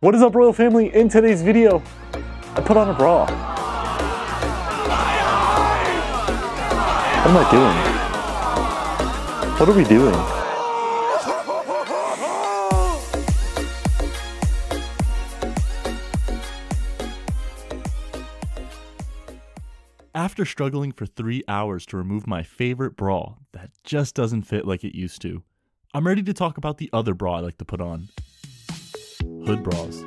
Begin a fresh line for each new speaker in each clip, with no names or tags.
What is up Royal Family? In today's video, I put on a bra. What am I doing? What are we doing?
After struggling for three hours to remove my favorite bra that just doesn't fit like it used to, I'm ready to talk about the other bra I like to put on hood bras.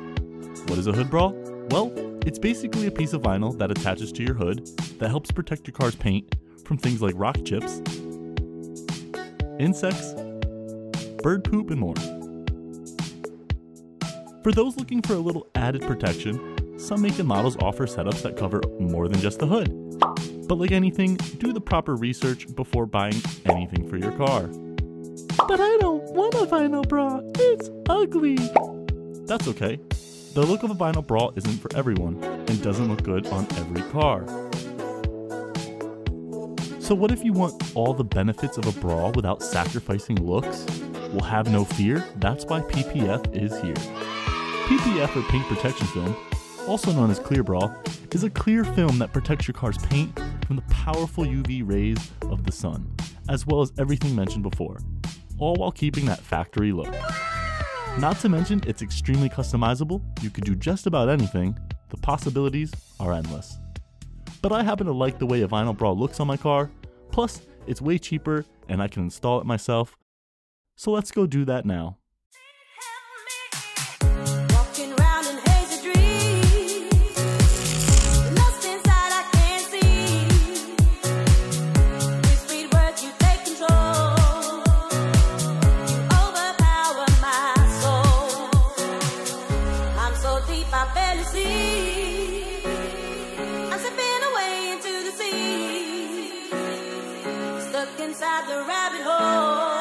What is a hood bra? Well, it's basically a piece of vinyl that attaches to your hood that helps protect your car's paint from things like rock chips, insects, bird poop, and more. For those looking for a little added protection, some make and models offer setups that cover more than just the hood. But like anything, do the proper research before buying anything for your car. But I don't want a vinyl bra, it's ugly. That's okay. The look of a vinyl bra isn't for everyone and doesn't look good on every car. So, what if you want all the benefits of a bra without sacrificing looks? Well, have no fear, that's why PPF is here. PPF or paint protection film, also known as Clear Bra, is a clear film that protects your car's paint from the powerful UV rays of the sun, as well as everything mentioned before, all while keeping that factory look. Not to mention, it's extremely customizable, you could do just about anything, the possibilities are endless. But I happen to like the way a vinyl bra looks on my car, plus, it's way cheaper and I can install it myself. So let's go do that now.
Inside the rabbit hole.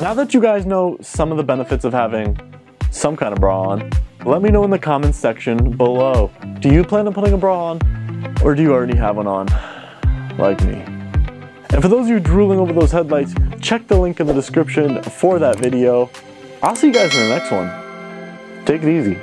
Now that you guys know some of the benefits of having some kind of bra on, let me know in the comments section below. Do you plan on putting a bra on? Or do you already have one on? Like me. And for those of you drooling over those headlights, check the link in the description for that video. I'll see you guys in the next one. Take it easy.